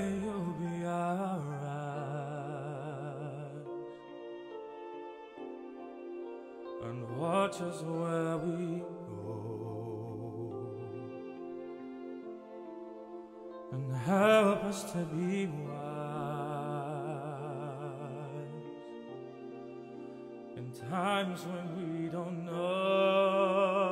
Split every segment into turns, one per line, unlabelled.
you'll be alright. And watch us where we go. And help us to be wise in times when we don't know.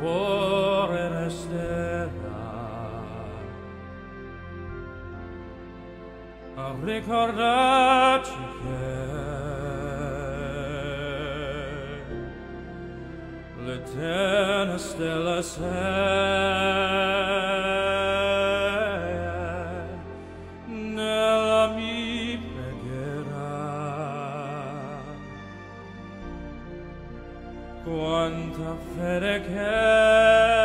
vores de ta au recordat le tene stellae quanta fede che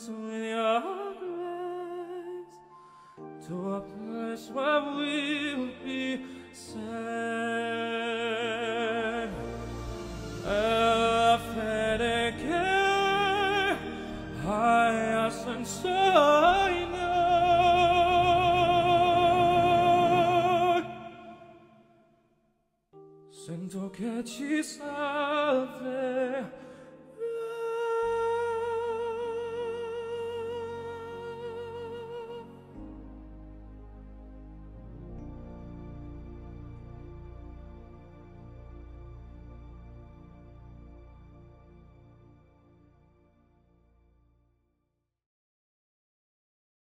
us with your grace to a place where we'll be safe. A care, I ask and so I know. Sento che ci salve,